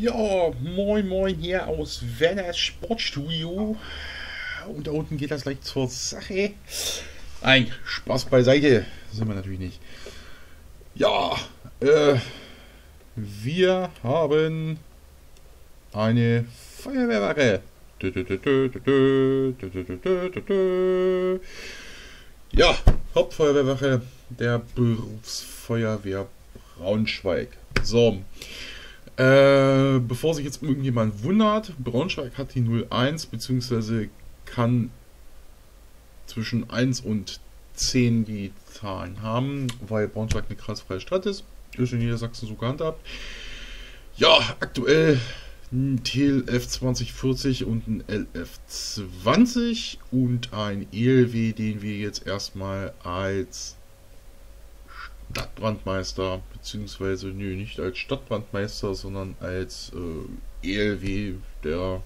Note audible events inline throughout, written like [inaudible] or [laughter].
Ja, moin moin hier aus Werners Sportstudio. Und da unten geht das gleich zur Sache. Ein Spaß beiseite, sind wir natürlich nicht. Ja, äh, wir haben eine Feuerwehrwache. Ja, Hauptfeuerwehrwache der Berufsfeuerwehr Braunschweig. So, äh, bevor sich jetzt irgendjemand wundert, Braunschweig hat die 01 beziehungsweise kann zwischen 1 und 10 die Zahlen haben, weil Braunschweig eine kreisfreie Stadt ist. Ist in Niedersachsen so gehandhabt. Ja, aktuell ein TLF 2040 und ein LF 20 und ein ELW, den wir jetzt erstmal als Stadtbrandmeister, beziehungsweise nö, nicht als Stadtbrandmeister, sondern als äh, ELW der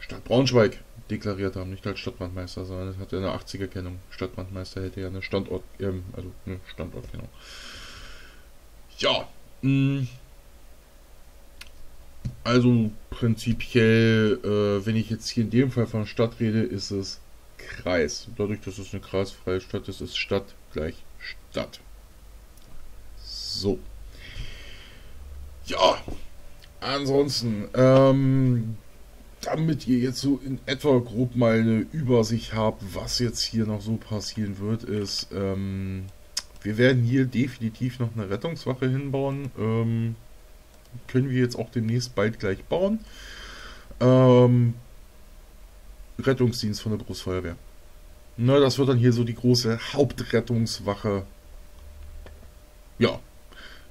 Stadt Braunschweig deklariert haben, nicht als Stadtbrandmeister, sondern es hat eine 80er-Kennung. Stadtbrandmeister hätte ja eine Standort, ähm, also eine Standortkennung. Ja, mh, mm. also prinzipiell, äh, wenn ich jetzt hier in dem Fall von Stadt rede, ist es Kreis. Dadurch, dass es eine kreisfreie Stadt ist, ist Stadt gleich Stadt. So. Ja. Ansonsten, ähm, damit ihr jetzt so in etwa grob mal eine Übersicht habt, was jetzt hier noch so passieren wird, ist, ähm, wir werden hier definitiv noch eine Rettungswache hinbauen. Ähm, können wir jetzt auch demnächst bald gleich bauen. Ähm, Rettungsdienst von der Berufsfeuerwehr. Na, das wird dann hier so die große Hauptrettungswache. Ja,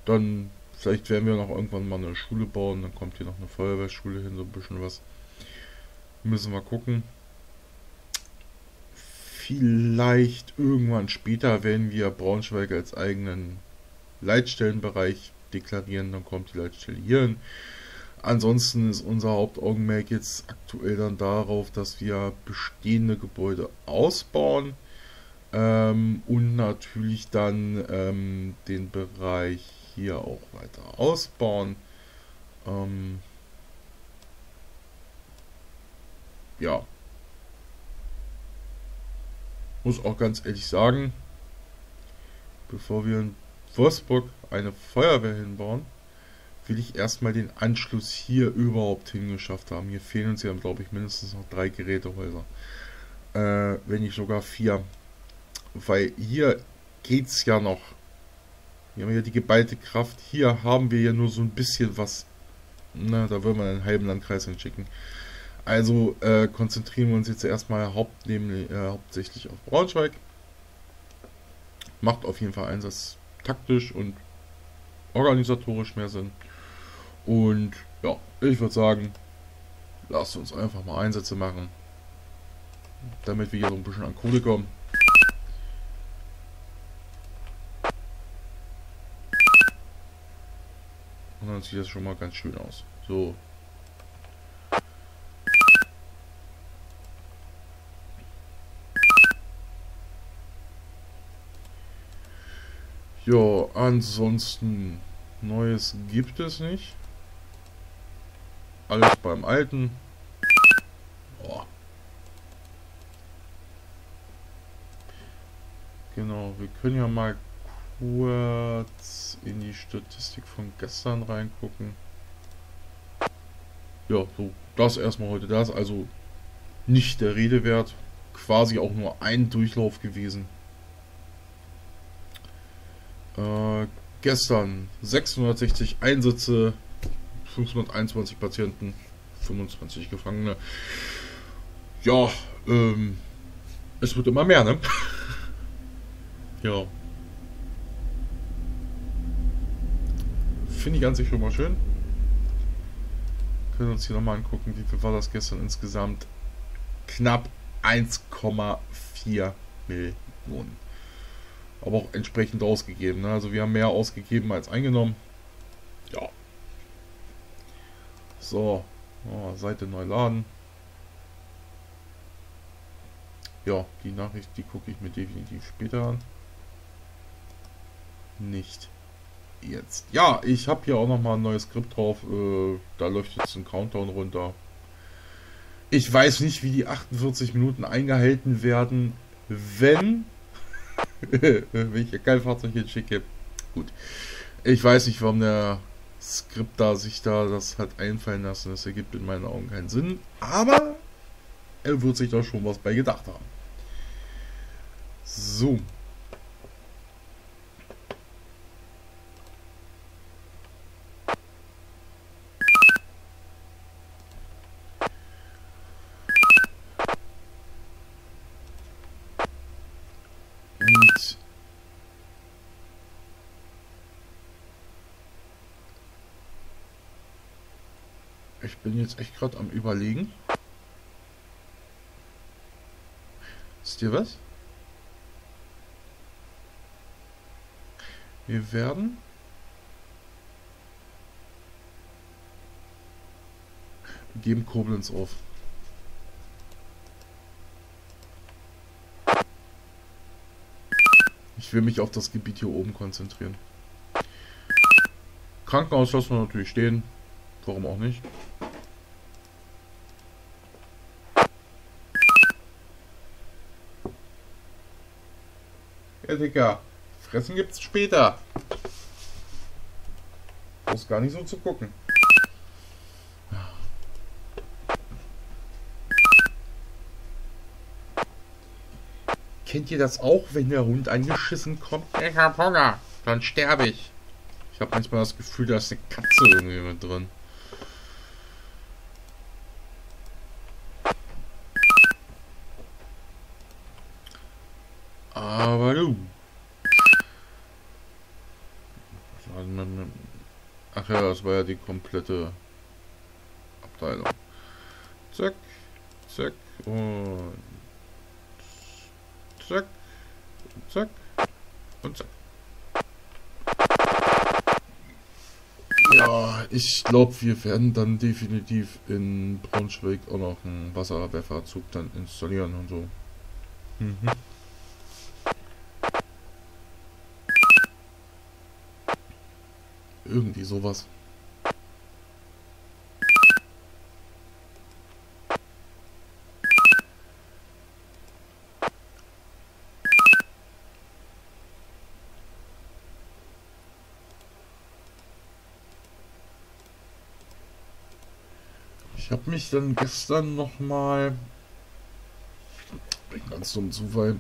dann vielleicht werden wir noch irgendwann mal eine Schule bauen. Dann kommt hier noch eine Feuerwehrschule hin, so ein bisschen was. Müssen wir gucken. Vielleicht irgendwann später werden wir Braunschweig als eigenen Leitstellenbereich deklarieren. Dann kommt die Leitstelle hier hin. Ansonsten ist unser Hauptaugenmerk jetzt aktuell dann darauf, dass wir bestehende Gebäude ausbauen ähm, und natürlich dann ähm, den Bereich hier auch weiter ausbauen. Ähm, ja, muss auch ganz ehrlich sagen, bevor wir in Wolfsburg eine Feuerwehr hinbauen, will ich erstmal den Anschluss hier überhaupt hingeschafft haben. Hier fehlen uns ja, glaube ich, mindestens noch drei Gerätehäuser. Äh, wenn nicht sogar vier. Weil hier geht es ja noch. Hier haben wir ja die geballte Kraft. Hier haben wir ja nur so ein bisschen was. Na, da würden wir einen halben Landkreis hinschicken. Also äh, konzentrieren wir uns jetzt erstmal haupt, nämlich, äh, hauptsächlich auf Braunschweig. Macht auf jeden Fall Einsatz taktisch und organisatorisch mehr Sinn. Und ja, ich würde sagen, lasst uns einfach mal Einsätze machen, damit wir hier so ein bisschen an Kohle kommen. Und dann sieht das schon mal ganz schön aus. So. Ja, ansonsten Neues gibt es nicht. Alles beim Alten. Boah. Genau, wir können ja mal kurz in die Statistik von gestern reingucken. Ja, so, das erstmal heute das, also nicht der Rede wert. Quasi auch nur ein Durchlauf gewesen. Äh, gestern 660 Einsätze, 521 Patienten, 25 Gefangene. Ja, ähm, es wird immer mehr, ne? [laughs] ja. Finde ich an sich schon mal schön. Können wir uns hier nochmal angucken, wie viel war das gestern insgesamt? Knapp 1,4 Millionen. Aber auch entsprechend ausgegeben. Ne? Also wir haben mehr ausgegeben als eingenommen. Ja. So, oh, Seite neu laden. Ja, die Nachricht, die gucke ich mir definitiv später an. Nicht jetzt. Ja, ich habe hier auch noch mal ein neues Skript drauf. Äh, da läuft jetzt ein Countdown runter. Ich weiß nicht, wie die 48 Minuten eingehalten werden, wenn, [laughs] wenn ich kein Fahrzeug hinschicke. Gut. Ich weiß nicht, warum der Skript da sich da das hat einfallen lassen. Das ergibt in meinen Augen keinen Sinn. Aber er wird sich da schon was bei gedacht haben. So. Ich bin jetzt echt gerade am überlegen. Ist dir was? Wir werden wir geben Koblenz auf. Ich will mich auf das Gebiet hier oben konzentrieren. Krankenhaus lassen wir natürlich stehen. Warum auch nicht? Ja, Dicker. Fressen gibt's später. Muss gar nicht so zu gucken. Kennt ihr das auch, wenn der Hund angeschissen kommt? Ich hab Hunger. Dann sterbe ich. Ich habe manchmal das Gefühl, da ist eine Katze irgendwie mit drin. Aber du. Ach ja, das war ja die komplette Abteilung. Zack, zack und zack, zack und zack. Ja, ich glaube, wir werden dann definitiv in Braunschweig auch noch einen Wasserwerferzug dann installieren und so. Mhm. Irgendwie sowas. Ich habe mich dann gestern nochmal ganz zum Zufall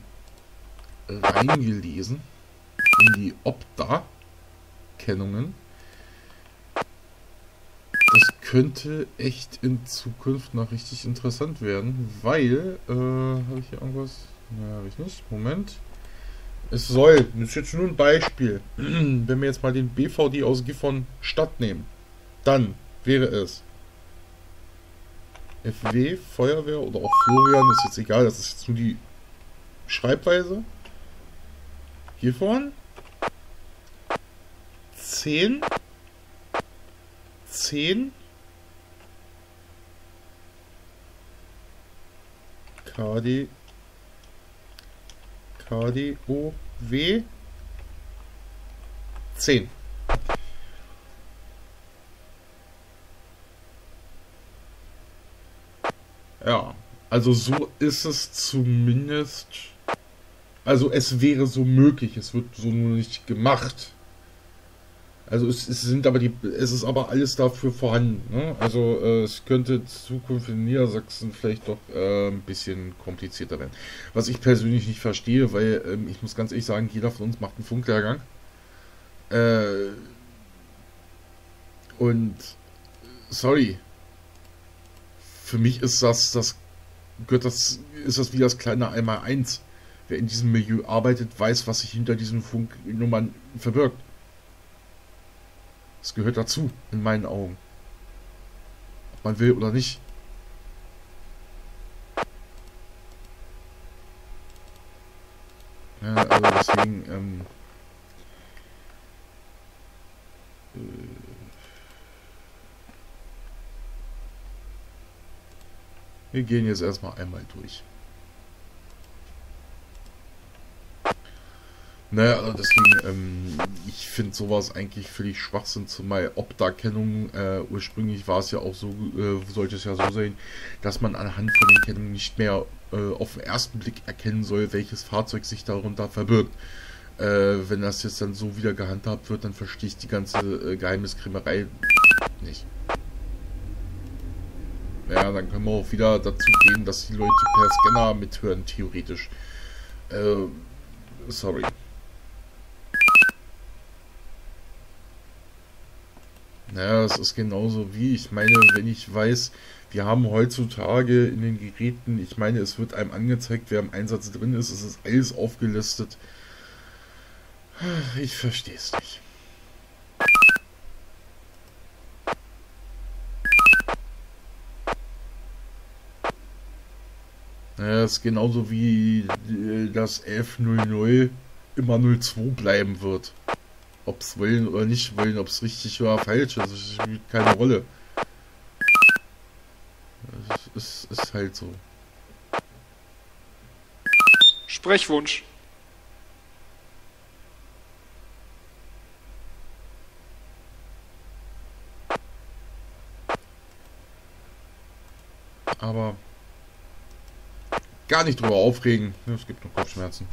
reingelesen in die Opta-Kennungen könnte echt in Zukunft noch richtig interessant werden, weil, äh, habe ich hier irgendwas? Ne, habe ich nicht. Moment. Es soll, das ist jetzt nur ein Beispiel. [clears throat] Wenn wir jetzt mal den BVD aus Gifhorn Stadt nehmen, dann wäre es FW, Feuerwehr oder auch Florian, ist jetzt egal, das ist jetzt nur die Schreibweise. Gifhorn 10 10 KD KDOW 10. Ja, also so ist es zumindest. Also es wäre so möglich, es wird so nur nicht gemacht. Also es, es, sind aber die, es ist aber alles dafür vorhanden. Ne? Also äh, es könnte Zukunft in Niedersachsen vielleicht doch äh, ein bisschen komplizierter werden. Was ich persönlich nicht verstehe, weil ähm, ich muss ganz ehrlich sagen, jeder von uns macht einen Funklehrgang. Äh, und sorry, für mich ist das, das gehört das, ist das wie das kleine einmal eins. Wer in diesem Milieu arbeitet, weiß, was sich hinter diesen Funknummern verbirgt. Es gehört dazu, in meinen Augen. Ob man will oder nicht. Ja, also deswegen, ähm, äh, wir gehen jetzt erstmal einmal durch. Naja, also deswegen, ähm, ich finde sowas eigentlich völlig Schwachsinn, zumal Opta-Kennung, äh, ursprünglich war es ja auch so, äh, sollte es ja so sein, dass man anhand von den Kennungen nicht mehr äh, auf den ersten Blick erkennen soll, welches Fahrzeug sich darunter verbirgt. Äh, wenn das jetzt dann so wieder gehandhabt wird, dann verstehe ich die ganze äh, Geheimniskrämerei nicht. Ja, dann können wir auch wieder dazu gehen, dass die Leute per Scanner mithören, theoretisch. Äh, sorry. Naja, es ist genauso wie, ich meine, wenn ich weiß, wir haben heutzutage in den Geräten, ich meine, es wird einem angezeigt, wer im Einsatz drin ist, es ist alles aufgelistet. Ich verstehe es nicht. Naja, es ist genauso wie äh, das 1100 immer 02 bleiben wird ob es wollen oder nicht wollen, ob es richtig oder falsch ist, das spielt keine Rolle. Es ist, ist halt so. Sprechwunsch. Aber gar nicht drüber aufregen. Es gibt noch Kopfschmerzen.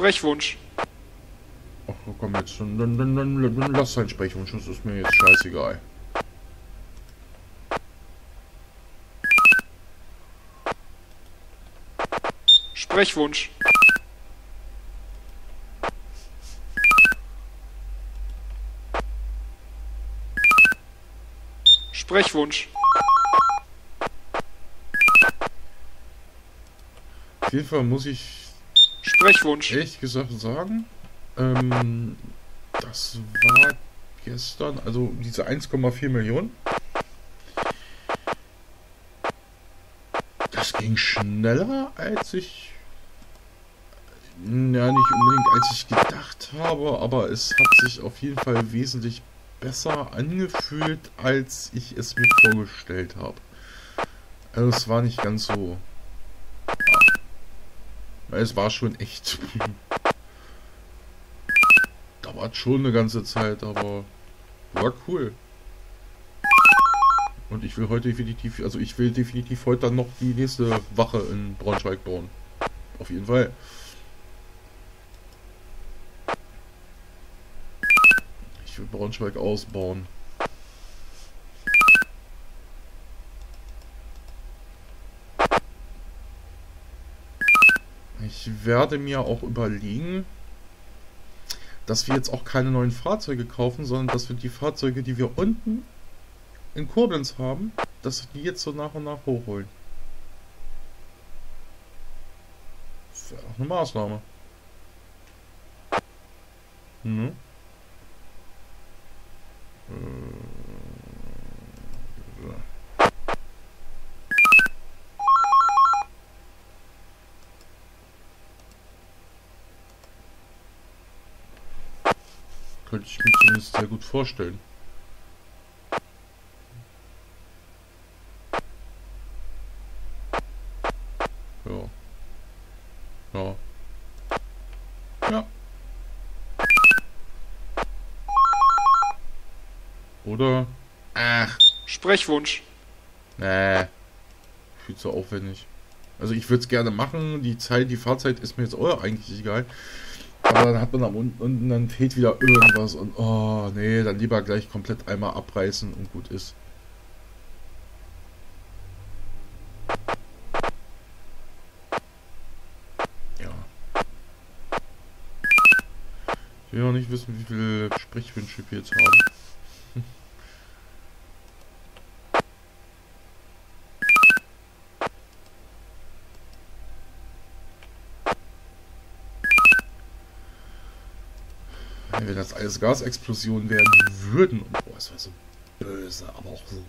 Sprechwunsch. Ach komm jetzt, dann, dann, dann, dann lass deinen Sprechwunsch, das ist mir jetzt scheißegal. Sprechwunsch. Sprechwunsch. Auf jeden Fall muss ich Sprechwunsch. Ehrlich gesagt sagen, ähm, das war gestern, also diese 1,4 Millionen. Das ging schneller, als ich. Ja, nicht unbedingt als ich gedacht habe, aber es hat sich auf jeden Fall wesentlich besser angefühlt, als ich es mir vorgestellt habe. Also es war nicht ganz so es war schon echt. Dauert schon eine ganze Zeit, aber war cool. Und ich will heute definitiv, also ich will definitiv heute dann noch die nächste Wache in Braunschweig bauen. Auf jeden Fall. Ich will Braunschweig ausbauen. Ich werde mir auch überlegen, dass wir jetzt auch keine neuen Fahrzeuge kaufen, sondern dass wir die Fahrzeuge, die wir unten in Koblenz haben, dass wir die jetzt so nach und nach hochholen. Das wäre auch eine Maßnahme. Mhm. Äh. Könnte ich mir zumindest sehr gut vorstellen. Ja. Ja. Ja. Oder? Ach. Sprechwunsch. Nee. Viel zu aufwendig. Also ich würde es gerne machen. Die Zeit, die Fahrzeit ist mir jetzt auch eigentlich egal. Aber dann hat man am unten, dann fehlt wieder irgendwas und oh nee, dann lieber gleich komplett einmal abreißen und gut ist. Ja. Ich will noch nicht wissen, wie viele Sprechwünsche wir jetzt haben. Wenn das alles Gasexplosionen werden würden. Und boah, es wäre so böse, aber auch so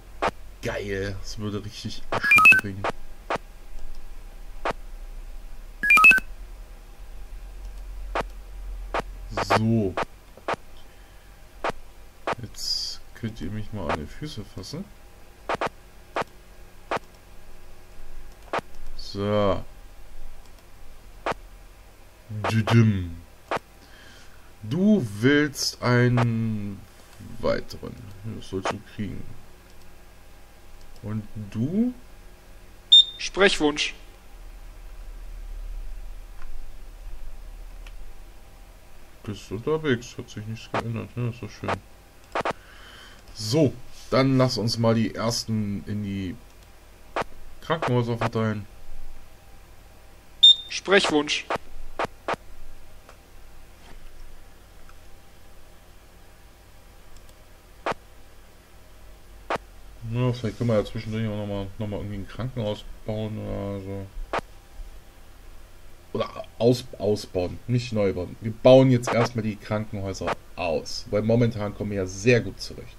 geil. Es würde richtig Asche bringen. So. Jetzt könnt ihr mich mal an die Füße fassen. So. Düdüm. Du willst einen weiteren. Das sollst du kriegen. Und du? Sprechwunsch. Bist unterwegs. Hat sich nichts geändert. Ja, ist doch schön. So, dann lass uns mal die ersten in die Krankenhäuser verteilen. Sprechwunsch. Ja, vielleicht können wir ja zwischendurch auch nochmal noch mal irgendwie ein Krankenhaus bauen oder so. Oder aus, ausbauen, nicht neu bauen. Wir bauen jetzt erstmal die Krankenhäuser aus, weil momentan kommen wir ja sehr gut zurecht.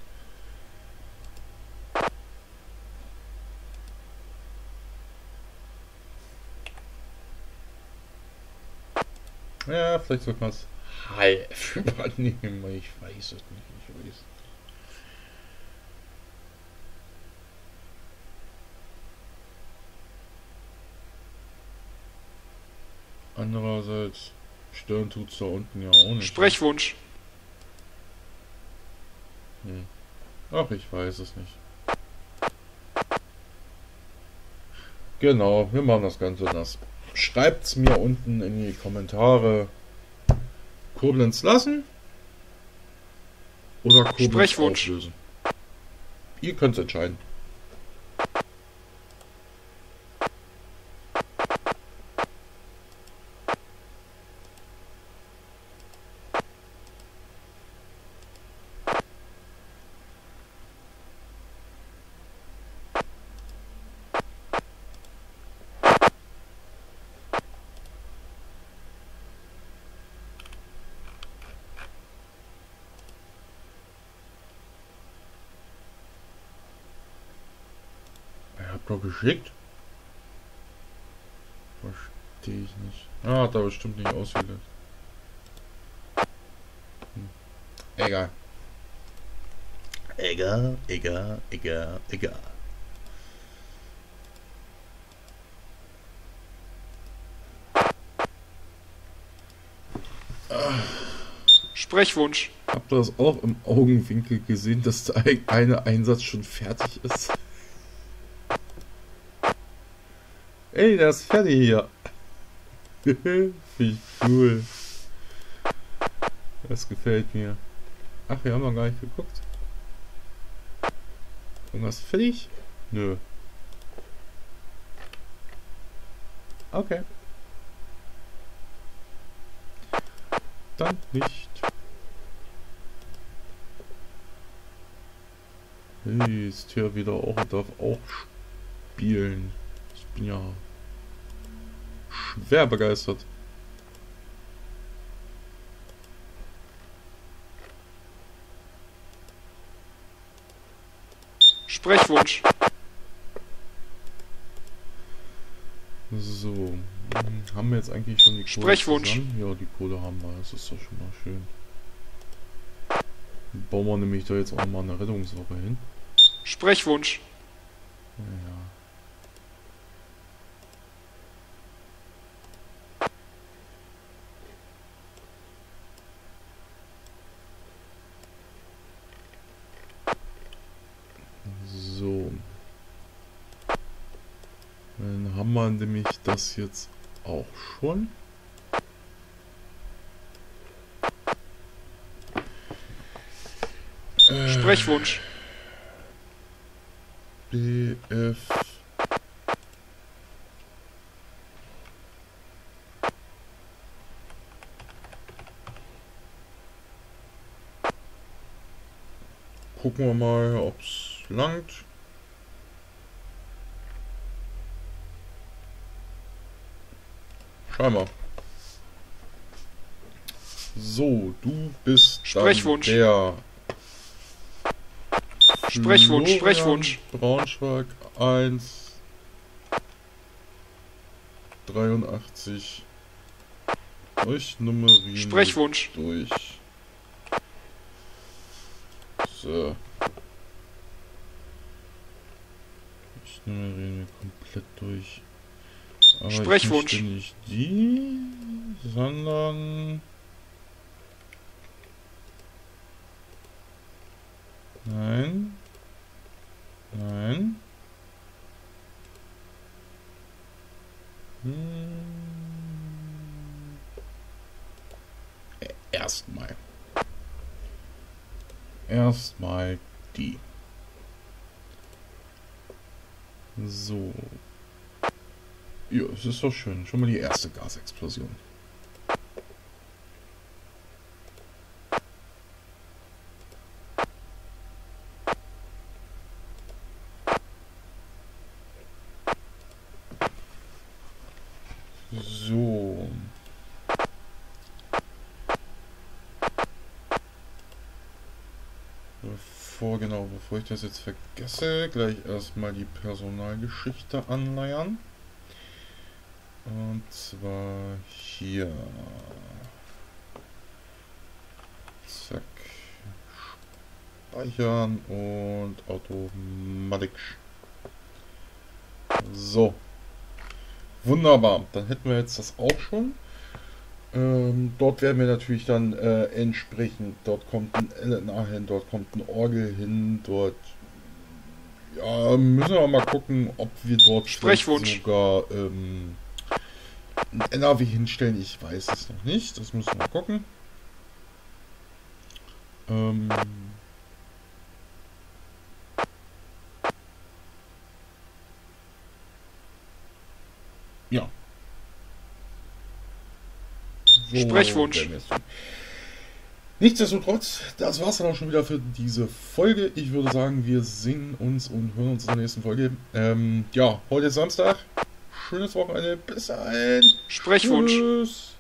Ja, vielleicht sollte man es halb [laughs] übernehmen, ich weiß es nicht. Ich weiß Andererseits, stören tut's da unten ja auch nicht. Sprechwunsch. Hm. Ach, ich weiß es nicht. Genau, wir machen das Ganze nass. Schreibt's mir unten in die Kommentare. Koblenz lassen oder Koblenz Sprechwunsch. auflösen. Ihr könnt's entscheiden. Er doch geschickt. Verstehe ich nicht. Ah, hat bestimmt nicht ausgelöst. Hm. Egal. Egal, egal, egal, egal. Sprechwunsch. Habt ihr das auch im Augenwinkel gesehen, dass der ein- eine Einsatz schon fertig ist? Ey, der ist fertig hier. [laughs] Wie cool. Das gefällt mir. Ach, wir haben noch gar nicht geguckt. Irgendwas fertig? Nö. Okay. Dann nicht. Hey, ist hier wieder auch darf auch spielen. Ich bin ja schwer begeistert. Sprechwunsch. So, hm, haben wir jetzt eigentlich schon die Kohle Sprechwunsch. zusammen? Ja, die Kohle haben wir. Das ist doch schon mal schön. Dann bauen wir nämlich da jetzt auch mal eine Rettungswoche hin. Sprechwunsch. Ja. So. Dann haben wir nämlich das jetzt auch schon. Äh, Sprechwunsch. BF. Gucken wir mal, ob's langt. Scheinbar. So, du bist Sprechwunsch. der Sprechwunsch, Florian Sprechwunsch. Braunschweig 1 83 durchnummerieren. Sprechwunsch. Durch. So. Ich nummerieren wir komplett durch. Aber Sprechwunsch. Ich nicht die, sondern. Nein. Nein. Hm. Erstmal. Erstmal die. So. Ja, es ist doch schön. Schon mal die erste Gasexplosion. So. Bevor, genau, bevor ich das jetzt vergesse, gleich erstmal die Personalgeschichte anleiern. Und zwar hier. Zack. Speichern und Automatik. So. Wunderbar. Dann hätten wir jetzt das auch schon. Ähm, dort werden wir natürlich dann äh, entsprechend, dort kommt ein LNA hin, dort kommt ein Orgel hin, dort ja, müssen wir mal gucken, ob wir dort sogar ähm, NAW hinstellen. Ich weiß es noch nicht, das müssen wir mal gucken. Ähm, ja. So Sprechwunsch. Nichtsdestotrotz, das war's dann auch schon wieder für diese Folge. Ich würde sagen, wir sehen uns und hören uns in der nächsten Folge. Ähm, ja, heute ist Samstag. Schönes Wochenende. Bis dahin. Sprechwunsch. Tschüss.